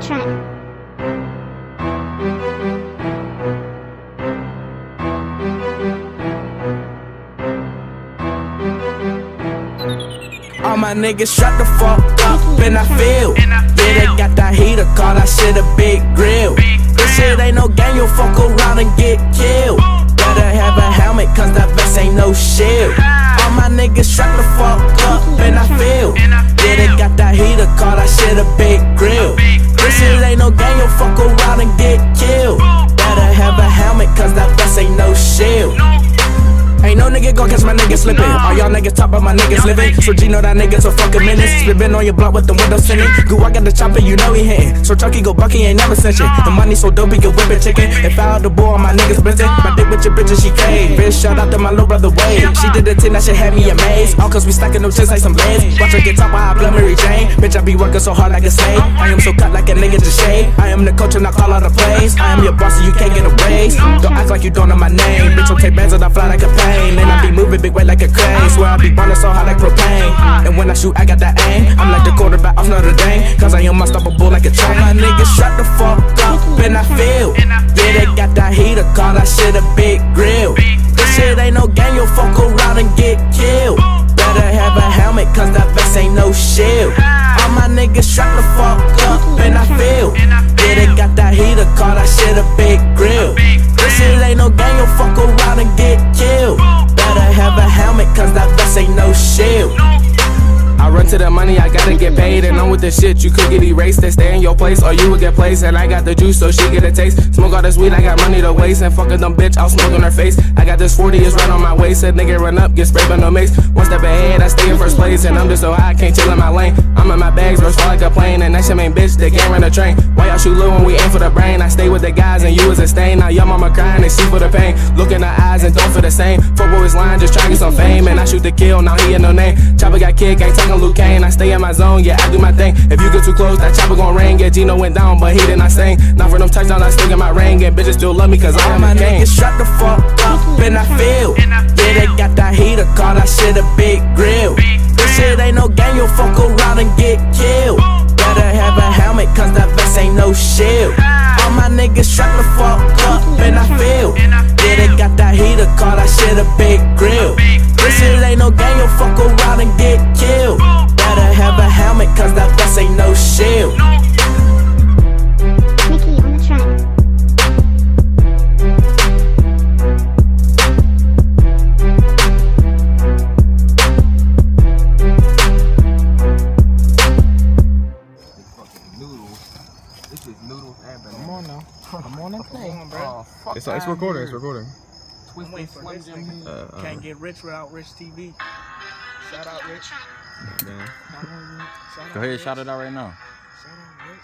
track. All my niggas shut the fuck up and I feel. Yeah, they got that heater, call that shit a big grill. This shit ain't no game, you'll fuck around and get nigga gon' catch my nigga slipping. All y'all niggas talk about my niggas living. So G know that nigga so fucking menace. Spittin' on your block with the windows tinted. Goo, I got the chopper, you know he hitting. So Chucky go Bucky ain't never sent shit. The money so dope, he can whip it chicken. If I out the ball, my niggas busy. My dick with your bitches, she came. Bitch, shout out to my little brother Wade. She did the thing that shit had me amazed. All cause we stacking them shits like some blades. Watch her get top while I blow Mary Jane. Bitch, I be working so hard like a slave. I am so cut like a nigga to shade. I am the coach and I call all the plays. I am your boss and you can't get a raise. Don't act like you don't know my name. Bitch, okay, bands and I fly like a plane. Big weight like a crane. Swear I be ballin' so hot like propane. And when I shoot, I got that aim. I'm like the quarterback of Notre Dame. Cause I am unstoppable like a train. My niggas shut the fuck up and I feel. Yeah, they got that heater, call that shit a big grill. This shit ain't no game, you'll fuck around and get killed. Money, gotta get paid. And on with the shit, you could get erased and stay in your place, or you would get placed. And I got the juice, so she get a taste. Smoke all this weed, I got money to waste. And fucking them bitch, I'll smoke on her face. I got this 40, it's right on my waist. Said nigga run up, get sprayed by no mace. One step ahead, I stay in first place. And I'm just so high, I can't chill in my lane. I'm in my bags, burst fall like a plane. And that's your main bitch, they can't run the train. Why y'all shoot low when we aim for the brain? I stay with the guys, and you is a stain. Now your mama crying, and she for the pain. Look in her eyes and don't feel the same. Fuck boys lying, just trying to get some fame. And I shoot the kill, now he in no name. Chopper got kicked, ain't talking Luke Kane. I stay in my zone, yeah, I do my thing. If you get too close, that chopper gon' ring. Yeah, Geno went down, but he did not sing. Not for them touchdowns, I still get my ring. And bitches still love me, cause I am my king. Shut the fuck up, and I feel. Yeah, they got that heater, call that shit a big grill. This shit ain't no game, you'll fuck around and get Come on now. Come on and play. Oh, fuck It's, it's I'm recording. It's recording. Twisted Slim Jim Uh, uh, Can't get rich without Rich TV. Shout out Rich. yeah. Shout Go ahead, shout it out right now. Shout out Rich.